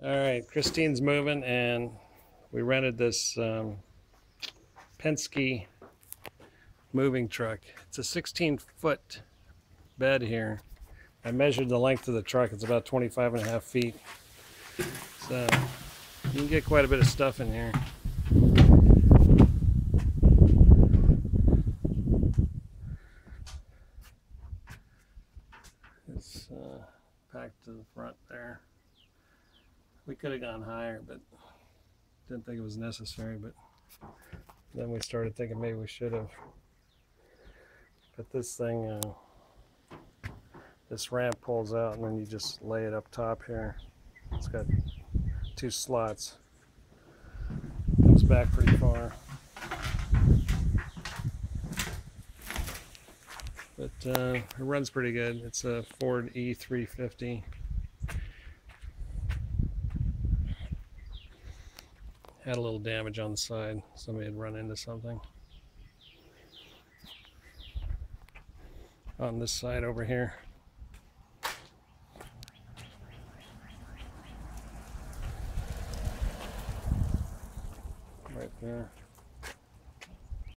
All right, Christine's moving, and we rented this um, Penske moving truck. It's a 16 foot bed here. I measured the length of the truck. It's about 25 and a half feet. So you can get quite a bit of stuff in here. It's uh, packed to the front there. We could have gone higher, but didn't think it was necessary. But then we started thinking maybe we should have. But this thing, uh, this ramp pulls out, and then you just lay it up top here. It's got two slots. Comes back pretty far. But uh, it runs pretty good. It's a Ford E350. Had a little damage on the side. Somebody had run into something. On this side over here. Right there.